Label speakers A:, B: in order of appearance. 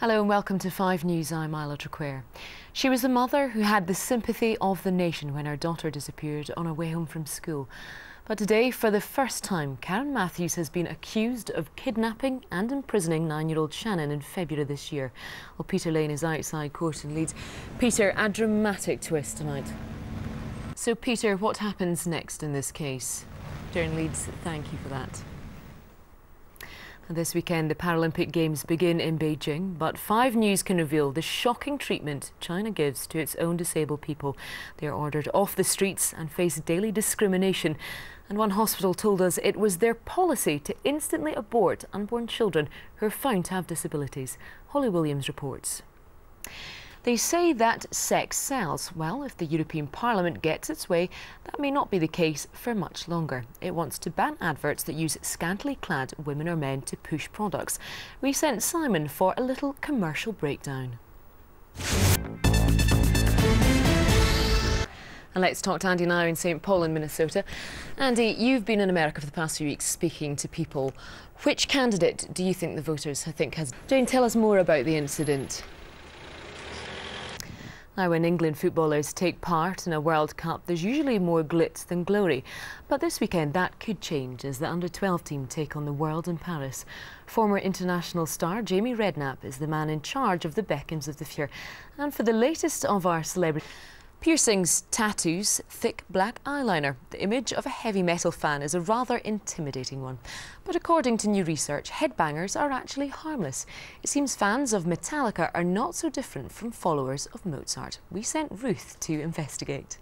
A: Hello and welcome to 5 News. I'm Isla Traquair. She was the mother who had the sympathy of the nation when her daughter disappeared on her way home from school. But today, for the first time, Karen Matthews has been accused of kidnapping and imprisoning nine-year-old Shannon in February this year. Well, Peter Lane is outside court in Leeds. Peter, a dramatic twist tonight. So, Peter, what happens next in this case? During Leeds, thank you for that. This weekend, the Paralympic Games begin in Beijing, but 5 News can reveal the shocking treatment China gives to its own disabled people. They are ordered off the streets and face daily discrimination. And one hospital told us it was their policy to instantly abort unborn children who are found to have disabilities. Holly Williams reports. They say that sex sells. Well, if the European Parliament gets its way, that may not be the case for much longer. It wants to ban adverts that use scantily clad women or men to push products. We sent Simon for a little commercial breakdown. And let's talk to Andy now in St. Paul in Minnesota. Andy, you've been in America for the past few weeks speaking to people. Which candidate do you think the voters think has... Jane, tell us more about the incident. Now, when England footballers take part in a World Cup, there's usually more glitz than glory. But this weekend, that could change as the under-12 team take on the world in Paris. Former international star Jamie Redknapp is the man in charge of the Beckhams of the Future. And for the latest of our celebrities... Piercings, tattoos, thick black eyeliner. The image of a heavy metal fan is a rather intimidating one. But according to new research, headbangers are actually harmless. It seems fans of Metallica are not so different from followers of Mozart. We sent Ruth to investigate.